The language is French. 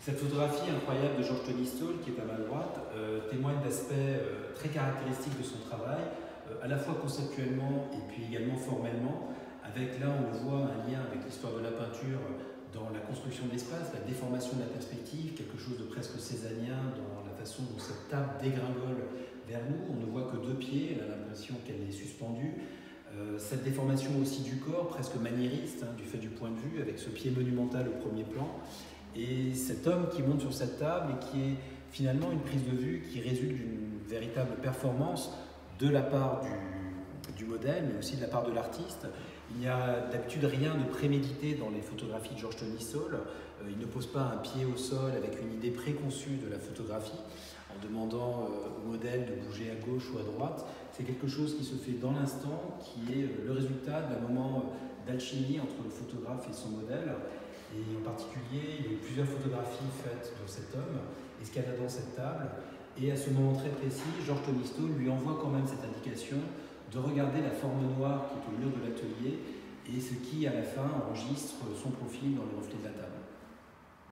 Cette photographie incroyable de Georges Tony Stoll, qui est à ma droite, euh, témoigne d'aspects euh, très caractéristiques de son travail, euh, à la fois conceptuellement et puis également formellement, avec là on voit un lien avec l'histoire de la peinture dans la construction de l'espace, la déformation de la perspective, quelque chose de presque césanien dans la façon dont cette table dégringole vers nous. On ne voit que deux pieds, elle a l'impression qu'elle est suspendue. cette déformation aussi du corps, presque maniériste, hein, du fait du point de vue, avec ce pied monumental au premier plan. Et cet homme qui monte sur cette table et qui est finalement une prise de vue qui résulte d'une véritable performance de la part du, modèle, mais aussi de la part de l'artiste. Il n'y a d'habitude rien de prémédité dans les photographies de Georges Tony Saul. Euh, il ne pose pas un pied au sol avec une idée préconçue de la photographie en demandant euh, au modèle de bouger à gauche ou à droite. C'est quelque chose qui se fait dans l'instant, qui est euh, le résultat d'un moment d'alchimie entre le photographe et son modèle. Et en particulier, il y a eu plusieurs photographies faites de cet homme, escaladant cette table. Et à ce moment très précis, Georges Tonisto lui envoie quand même cette indication de regarder la forme noire qui est au mur de l'atelier et ce qui, à la fin, enregistre son profil dans le reflet de la table.